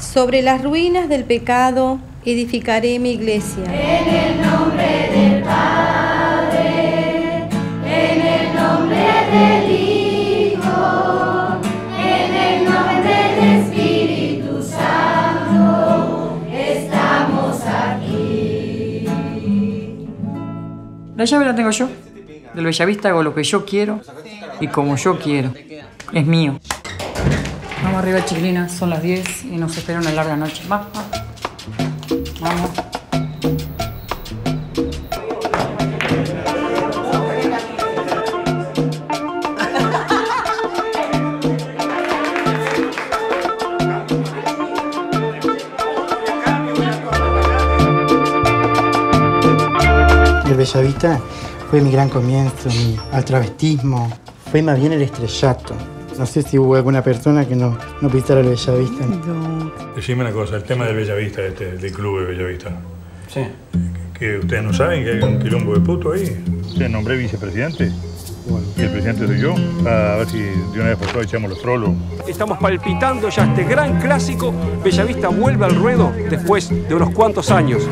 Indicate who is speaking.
Speaker 1: Sobre las ruinas del pecado edificaré mi iglesia.
Speaker 2: En el nombre del Padre, en el nombre del Hijo, en el nombre del Espíritu Santo, estamos aquí.
Speaker 3: La llave la tengo yo. Del Bellavista hago lo que yo quiero y como yo quiero. Es mío. Vamos arriba, chiquilinas. Son las 10 y nos espera una larga noche. Va, va. Vamos.
Speaker 4: El Bellavista fue mi gran comienzo, mi al travestismo, fue más bien el estrellato. No sé si hubo alguna persona que no, no pisara el Bellavista.
Speaker 5: Decime una cosa, el tema del Bellavista, este, del club de Bellavista.
Speaker 6: Sí.
Speaker 5: Que ustedes no saben que hay un quilombo de puto ahí. Usted nombré vicepresidente. Y el presidente soy yo. A ver si de una vez por todas echamos los trolos.
Speaker 7: Estamos palpitando ya este gran clásico. Bellavista vuelve al ruedo después de unos cuantos años.